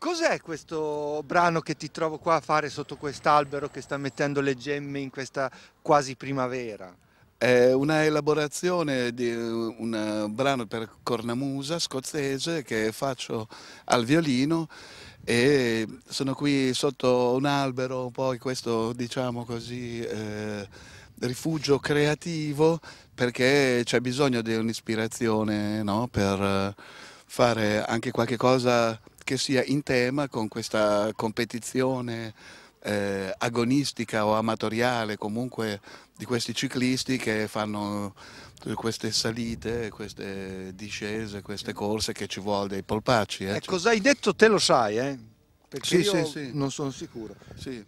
Cos'è questo brano che ti trovo qua a fare sotto quest'albero che sta mettendo le gemme in questa quasi primavera? È una elaborazione di un brano per cornamusa scozzese che faccio al violino e sono qui sotto un albero, poi questo diciamo così eh, rifugio creativo perché c'è bisogno di un'ispirazione no? per fare anche qualche cosa che sia in tema con questa competizione eh, agonistica o amatoriale comunque di questi ciclisti che fanno queste salite, queste discese, queste corse che ci vuole dei polpacci. Eh, eh cosa hai detto te lo sai, eh? Perché sì, io sì, sì. non sono sicuro. Sì.